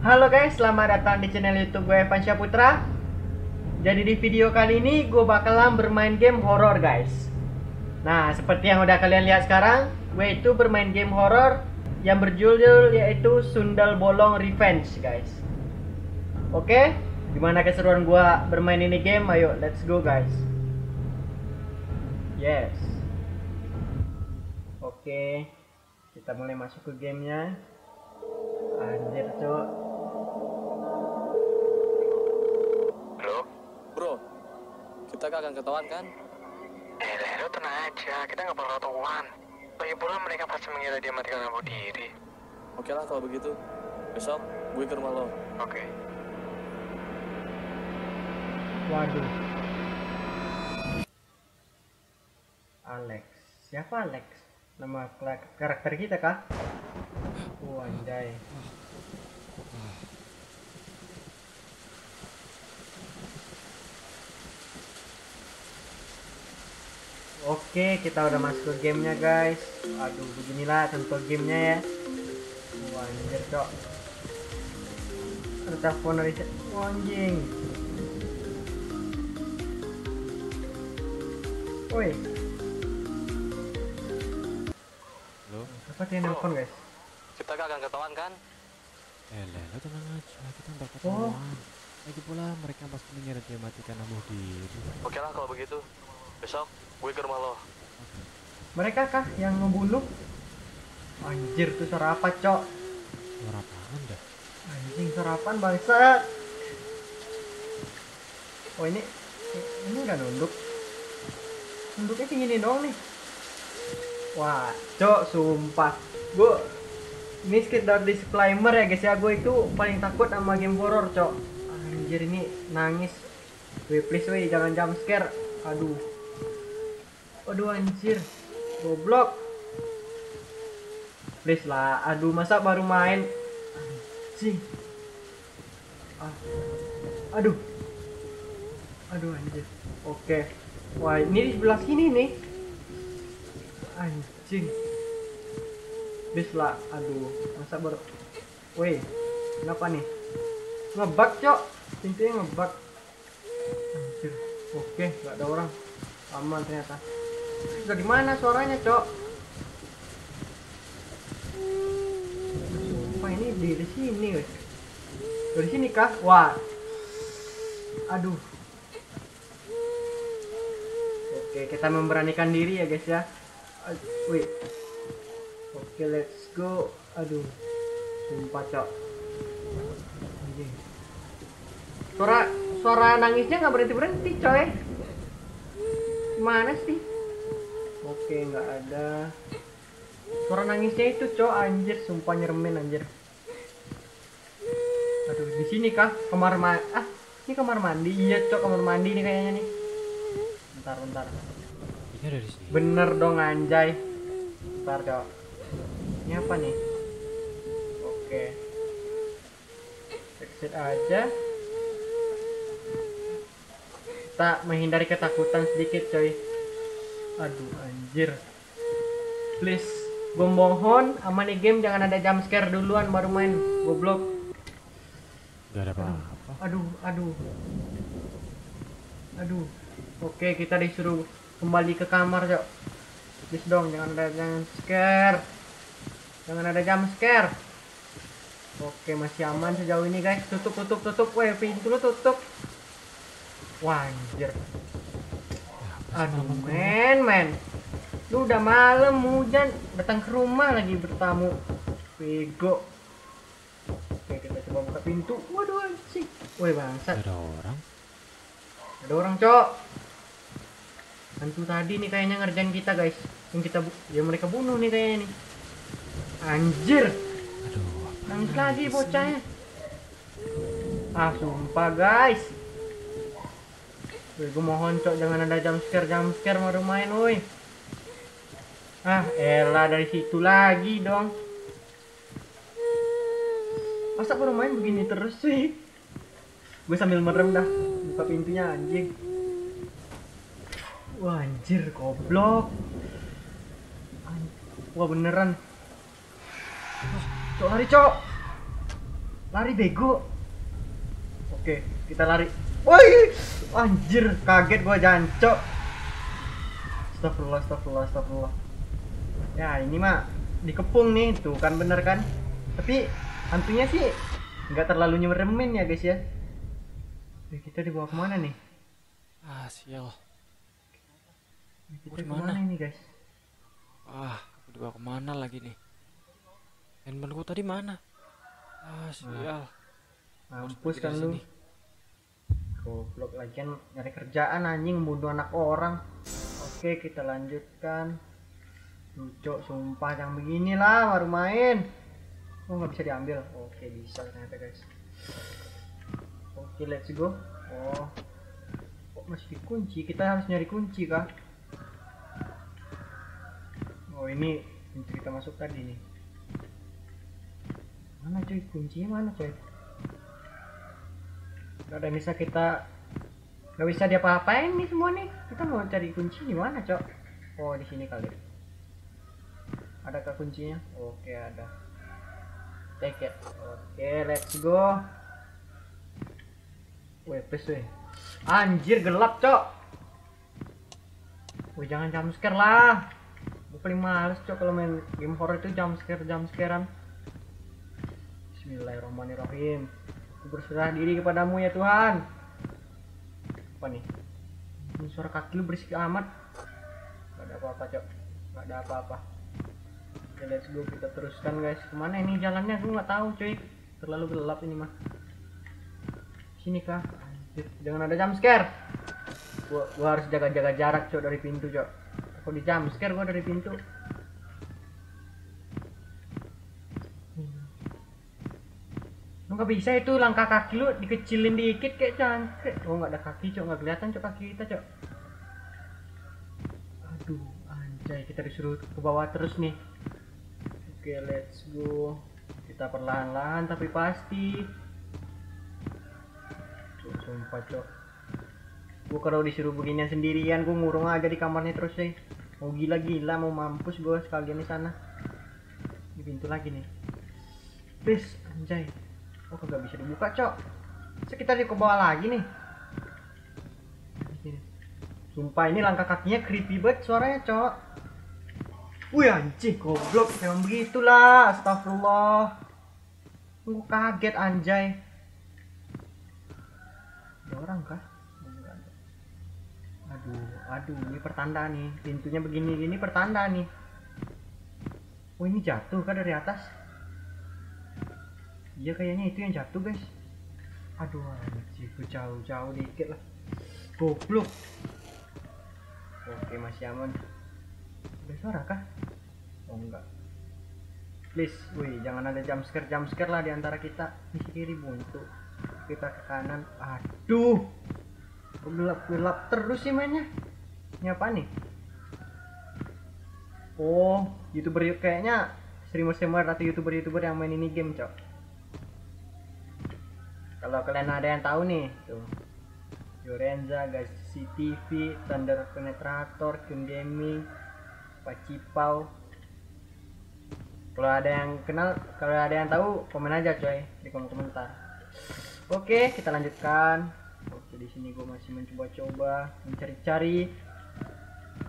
Halo guys, selamat datang di channel YouTube gue Evan Putra. Jadi di video kali ini gue bakalan bermain game horror guys. Nah, seperti yang udah kalian lihat sekarang, gue itu bermain game horror yang berjudul yaitu Sundal Bolong Revenge guys. Oke, gimana keseruan gue bermain ini game? Ayo, let's go guys. Yes. Oke, kita mulai masuk ke gamenya. Anjir, cok. Halo? Bro, kita gak akan ketahuan kan? Eh, deh, lu tenang aja. Kita nggak perlu ketahuan. Lagi pula mereka pasti mengira dia mati karena bunuh diri. Oke lah kalau begitu. Besok gue ke rumah lo. Oke. Waduh. Alex. Siapa Alex? Nama karakter kita kah? Oh, anjay. Oke, kita udah masuk ke gamenya guys. Aduh, beginilah tentu gamenya ya. Wah, anjir cok. Ada telepon dari Wah, anjing. Woi, Lo, apa dia nelpon guys? Kita gak akan ketahuan kan? eh lo tenang aja, kita nggak Oh. ketahuan. Lagi pula mereka pasti mengira dia mati karena bunuh diri. Oke lah kalau begitu. Besok gue ke rumah lo. Mereka kah yang membunuh? Anjir tuh suara apa cok? Suara apaan dah? Anjing sarapan bangsat. Oh ini ini nggak nunduk. Nunduknya tinggi doang nih. Wah, cok sumpah. Gue ini sekedar disclaimer ya guys ya, gue itu paling takut sama game horror cok. Anjir ini nangis. Weh please weh jangan jump scare. Aduh. Aduh anjir. Goblok. Please lah. Aduh masa baru main. Anjing. Ah. Aduh. Aduh anjir. Oke. Wah, ini di sebelah sini nih. Anjing. Bis lah. Aduh, masa baru Woi, kenapa nih? Ngebug, Cok. Pintunya ngebug. Anjir. Oke, nggak ada orang. Aman ternyata. Dari mana suaranya, Cok? Sumpah ini dari sini, guys. Dari sini kah? Wah. Aduh. Oke, kita memberanikan diri ya, guys ya. Wih. Oke, let's go. Aduh. Sumpah, Cok. Suara suara nangisnya nggak berhenti berhenti, coy. Mana sih? Oke, nggak ada. Suara nangisnya itu, cok, anjir, sumpah nyeremin anjir. Aduh, di sini kah? Kamar mandi. Ah, ini kamar mandi. Iya, cok, kamar mandi nih kayaknya nih. Bentar, bentar. Ini dari sini. Bener dong anjay. Bentar, cok. Ini apa nih? Oke. Exit aja. Kita menghindari ketakutan sedikit, coy. Aduh, anjir. Please, gue mohon sama nih game jangan ada jump scare duluan baru main. Goblok. Gak ada apa-apa. Aduh, aduh. Aduh. Oke, kita disuruh kembali ke kamar, Cok. Please dong, jangan ada jump scare. Jangan ada jump scare. Oke, masih aman sejauh ini, guys. Tutup, tutup, tutup. Weh, pintu lu tutup. Wah, anjir. Aduh, men, men. Lu udah malam hujan, datang ke rumah lagi bertamu. Bego. Oke, kita coba buka pintu. Waduh, anjing. Woi, bangsat. Ada orang. Ada orang, Cok. Hantu tadi nih kayaknya ngerjain kita, guys. Yang kita yang mereka bunuh nih kayaknya nih. Anjir. Aduh, Nangis lagi bocahnya. Ah, sumpah, guys. Woi, gue mohon, Cok, jangan ada jump scare, jump scare baru main, woi. Ah, elah dari situ lagi dong. Masa baru main begini terus sih? Gue sambil merem dah, buka pintunya anjing. Wah anjir, goblok. Wah beneran. Cok lari cok. Lari bego. Oke, kita lari. Woi, anjir, kaget gua jancok. Astagfirullah, astagfirullah, astagfirullah. Ya, ini mah dikepung nih, tuh kan bener kan? Tapi hantunya sih nggak terlalu nyeremin ya guys ya. Kita dibawa ke mana nih? Ah, sial. Kita ke mana ini guys? Ah, aku dibawa ke mana lagi nih? Handphoneku tadi mana? Ah, sial. Harus Mampus kan lu. sini. Goblok lagi nyari kerjaan anjing bunuh anak orang. Oke, kita lanjutkan. Lucu, sumpah yang beginilah baru main. Oh, nggak bisa diambil. Oke, bisa ternyata guys. Oke, let's go. Oh. Kok masih dikunci? Kita harus nyari kunci kah? Oh, ini pintu kita masuk tadi nih. Mana cuy? Kuncinya mana cuy? Gak ada bisa kita Gak bisa diapa-apain nih semua nih Kita mau cari kunci di mana cok Oh di sini kali Adakah kuncinya? Oke ada Take it Oke let's go please weh Anjir gelap cok Wih jangan jumpscare lah Gue paling males cok kalau main game horror itu jumpscare jumpscarean Bismillahirrahmanirrahim Aku berserah diri kepadamu ya Tuhan. Apa nih? Ini suara kaki lu berisik amat. Gak ada apa-apa, Cok. Gak ada apa-apa. Oke, let's go. Kita teruskan, guys. Ke mana ini jalannya? Aku nggak tahu, cuy. Terlalu gelap ini mah. Sini kah? Jangan ada jump scare. Gua, gua harus jaga-jaga jarak, Cok, dari pintu, Cok. Aku di jump scare gua dari pintu. Lu nggak bisa itu langkah kaki lu dikecilin dikit kayak cantik. Oh nggak ada kaki cok nggak kelihatan cok kaki kita cok. Aduh anjay kita disuruh ke bawah terus nih. Oke let's go. Kita perlahan-lahan tapi pasti. Cok, sumpah cok. Gua kalau disuruh beginian sendirian gua ngurung aja di kamarnya terus sih. Mau gila-gila mau mampus gua sekalian di sana. Di pintu lagi nih. Please anjay. Oh kagak bisa dibuka cok Sekitar di ke bawah lagi nih. Sumpah ini langkah kakinya creepy banget suaranya cok Wih anjing goblok. Memang begitulah Astagfirullah. Gue kaget anjay. Ada orang kah? Aduh, aduh ini pertanda nih. Pintunya begini ini pertanda nih. Oh ini jatuh kah dari atas? Iya kayaknya itu yang jatuh guys. Aduh anjir gue jauh-jauh dikit lah. Goblok. Oke masih aman Ada suara kah? Oh enggak. Please, wih jangan ada jumpscare jumpscare lah di antara kita. Di kiri buntu. Kita ke kanan. Aduh! Gelap-gelap terus sih mainnya. Ini apa nih? Oh, youtuber kayaknya streamer-streamer atau youtuber-youtuber yang main ini game cok. Kalau kalian ada yang tahu nih tuh. Yorenza, Gazi TV, Thunder Penetrator, Kun Gaming, Pacipau. Kalau ada yang kenal, kalau ada yang tahu, komen aja coy di kolom komentar. Oke, kita lanjutkan. Oke, di sini gue masih mencoba-coba mencari-cari.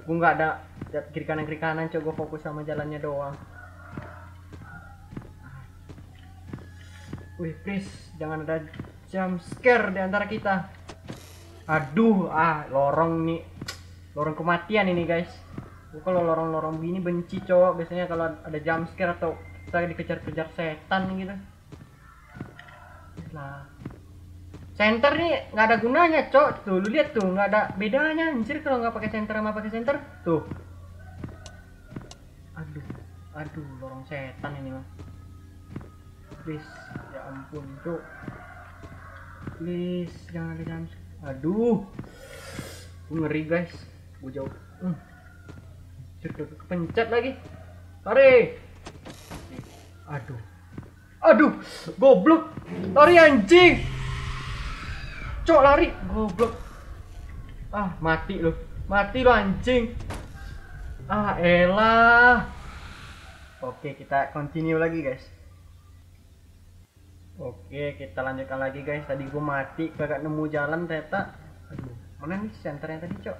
Gue nggak ada kiri kanan kiri kanan, coba fokus sama jalannya doang. Wih, please jangan ada jump scare di antara kita. Aduh, ah, lorong nih. Lorong kematian ini, guys. Gua kalau lorong-lorong begini benci, cowok. Biasanya kalau ada jump scare atau kita dikejar-kejar setan gitu. Lah. Center nih nggak ada gunanya, cok. Tuh, lu lihat tuh, nggak ada bedanya anjir kalau nggak pakai center sama pakai center. Tuh. Aduh, aduh, lorong setan ini mah. Please, ya ampun, cok. Please, jangan ada jam. Aduh. Gue ngeri, guys. Gue jauh. Hmm. Kepencet lagi. Lari. Aduh. Aduh, goblok. Lari anjing. Cok lari, goblok. Ah, mati lu. Mati lu anjing. Ah, elah. Oke, kita continue lagi, guys. Oke, kita lanjutkan lagi guys. Tadi gue mati, kagak nemu jalan ternyata. Aduh, mana nih senternya tadi, Cok?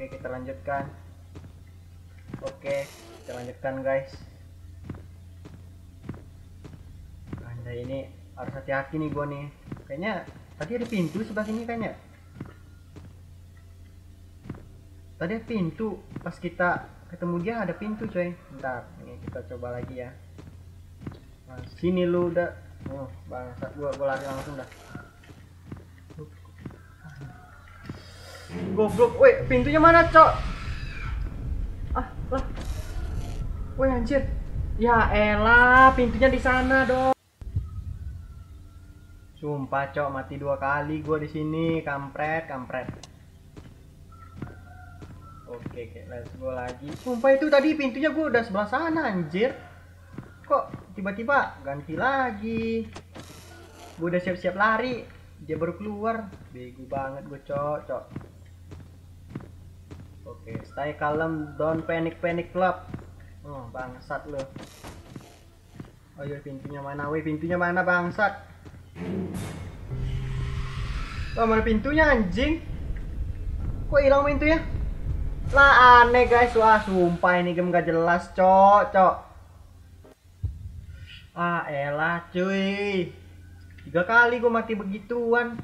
Oke, kita lanjutkan. Oke, kita lanjutkan guys. Anda ini harus hati-hati nih gue nih. Kayaknya tadi ada pintu sebelah sini kayaknya. Tadi ada pintu. Pas kita ketemu dia ada pintu coy. Bentar, ini kita coba lagi ya. Nah, sini lu udah oh bangsat gua gua lari langsung dah goblok. Woi pintunya mana cok? Ah lah. Woi anjir. Ya elah pintunya di sana dong. Sumpah cok mati dua kali gua di sini. Kampret kampret. Oke oke let's go lagi. Sumpah itu tadi pintunya gua udah sebelah sana anjir. Kok tiba-tiba ganti lagi? Gue udah siap-siap lari. Dia baru keluar. Bego banget gue cok cok oke stay calm don't panic panic club oh bangsat lo ayo pintunya mana weh? Pintunya mana bangsat? Oh mana pintunya anjing? Kok hilang pintunya? Lah aneh guys. Wah sumpah ini game gak jelas cok cok. Ah elah cuy. Tiga kali gue mati begituan.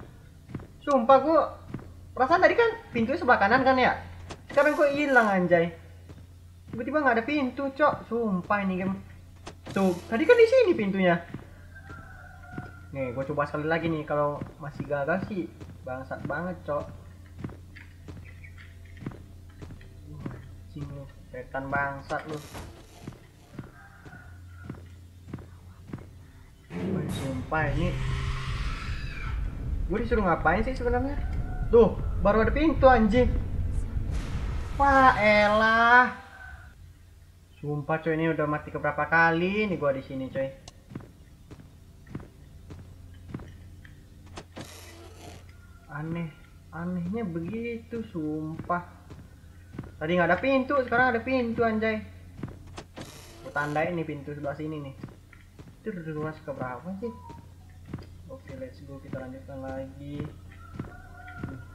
Sumpah gue Perasaan tadi kan pintunya sebelah kanan kan ya Sekarang kok hilang anjay? Tiba-tiba nggak ada pintu cok. Sumpah ini game. Tuh tadi kan di sini pintunya. Nih gue coba sekali lagi nih Kalau masih gagal sih. Bangsat banget cok. Lu Setan bangsat lu. Sumpah ini. Gue disuruh ngapain sih sebenarnya? Tuh baru ada pintu anjing wah elah. Sumpah coy ini udah mati keberapa kali nih gue di sini coy. Aneh anehnya begitu sumpah. Tadi nggak ada pintu sekarang ada pintu anjay. Gue tandain nih pintu sebelah sini nih. Itu udah luas ke berapa sih? Oke let's go kita lanjutkan lagi.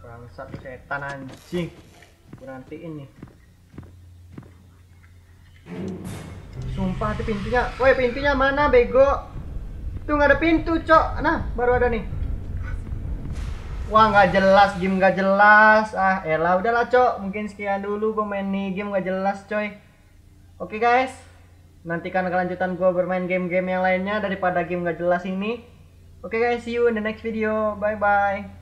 Bangsat setan anjing nantiin nih. Sumpah tuh pintunya woi pintunya mana bego? Tuh nggak ada pintu cok. Nah baru ada nih. Wah nggak jelas game nggak jelas. Ah elah udahlah cok. Mungkin sekian dulu gue main nih game nggak jelas coy. Oke guys. Nantikan kelanjutan gue bermain game-game yang lainnya daripada game gak jelas ini. Oke guys, see you in the next video. Bye bye.